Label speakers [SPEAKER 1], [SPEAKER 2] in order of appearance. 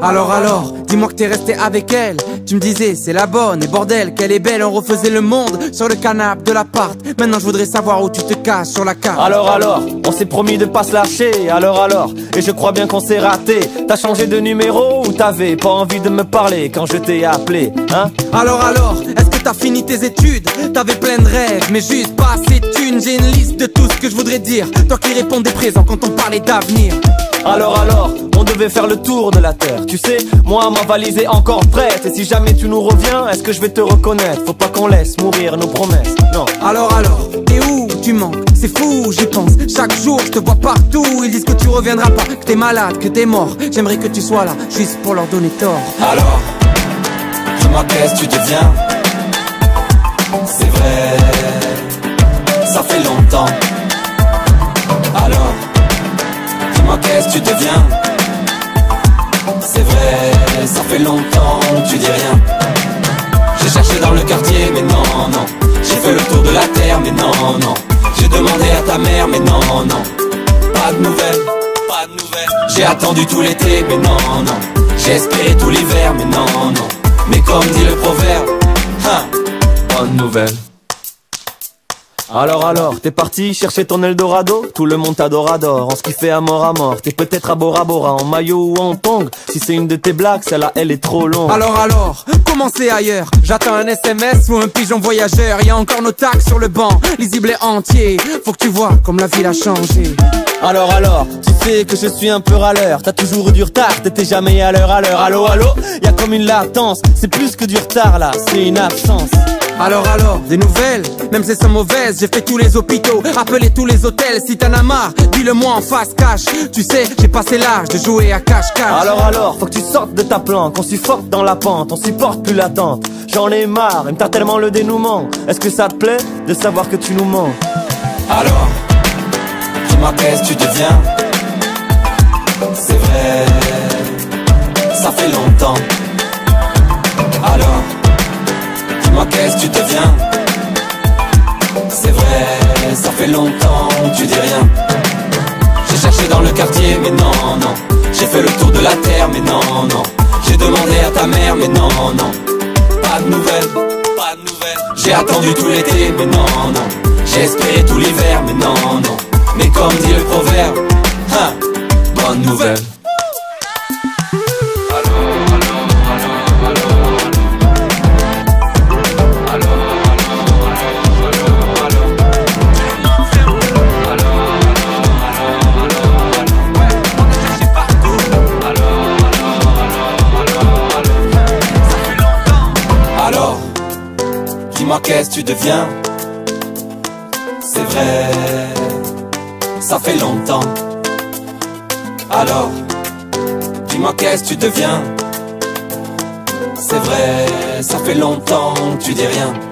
[SPEAKER 1] Alors alors, dis-moi que t'es resté avec elle. Tu me disais c'est la bonne et bordel qu'elle est belle. On refaisait le monde sur le canapé de l'appart. Maintenant je voudrais savoir où tu te caches sur la carte.
[SPEAKER 2] Alors alors, on s'est promis de pas se lâcher. Alors alors, et je crois bien qu'on s'est raté. T'as changé de numéro ou t'avais pas envie de me parler quand je t'ai appelé Hein?
[SPEAKER 1] Alors alors, est-ce que t'as fini tes études? T'avais plein de rêves mais juste pas assez de thunes. J'ai une liste de tout ce que je voudrais dire. Toi qui répondais présent quand on parlait d'avenir
[SPEAKER 2] Alors alors, on devait faire le tour de la terre. Tu sais, moi ma valise est encore prête. Et si jamais tu nous reviens, est-ce que je vais te reconnaître? Faut pas qu'on laisse mourir nos promesses. Non.
[SPEAKER 1] Alors alors, et où? Tu manques C'est fou, j'y pense. Chaque jour je te vois partout. Ils disent que tu reviendras pas, que t'es malade, que t'es mort. J'aimerais que tu sois là, juste pour leur donner tort.
[SPEAKER 3] Alors, dis-moi qu'est-ce tu deviens. C'est vrai, ça fait longtemps tu deviens C'est vrai, ça fait longtemps tu dis rien. J'ai cherché dans le quartier mais non, non. J'ai fait le tour de la terre mais non, non. J'ai demandé à ta mère mais non, non. Pas de nouvelles, pas de nouvelles. J'ai attendu tout l'été mais non, non. J'ai espéré tout l'hiver mais non, non. Mais comme dit le proverbe, hein, bonne nouvelle
[SPEAKER 2] Alors alors, t'es parti chercher ton Eldorado? Tout le monde t'adoradore, on se kiffait à mort à mort T'es peut-être à Bora Bora, en maillot ou en tong Si c'est une de tes blagues, celle-là elle est trop longue.
[SPEAKER 1] Alors alors, comment c'est ailleurs? J'attends un SMS ou un pigeon voyageur. Y a encore nos tags sur le banc, lisible et entier Faut que tu vois comme la ville a changé.
[SPEAKER 2] Alors alors, tu sais que je suis un peu râleur. T'as toujours eu du retard, t'étais jamais à l'heure à l'heure. Allô allô, y a comme une latence. C'est plus que du retard là, c'est une absence
[SPEAKER 1] Alors alors, des nouvelles? Même si elles sont mauvaises, j'ai fait tous les hôpitaux Appelé tous les hôtels, si t'en as marre Dis-le-moi en face cash Tu sais, j'ai passé l'âge de jouer à cache-cache.
[SPEAKER 2] Alors alors, faut que tu sortes de ta planque. On suffoque dans la pente, on supporte plus l'attente. J'en ai marre, et t'as tellement le dénouement. Est-ce que ça te plaît de savoir que tu nous mens?
[SPEAKER 3] Alors, qu'est-ce que tu deviens fait longtemps tu dis rien. J'ai cherché dans le quartier mais non, non. J'ai fait le tour de la terre mais non, non. J'ai demandé à ta mère mais non, non. Pas de nouvelles, pas de nouvelles. J'ai attendu tout l'été mais non, non. J'ai espéré tout l'hiver mais non, non. Mais comme dit le proverbe, dis-moi qu'est-ce que tu deviens? C'est vrai, ça fait longtemps. Alors, dis-moi qu'est-ce que tu deviens? C'est vrai, ça fait longtemps que tu dis rien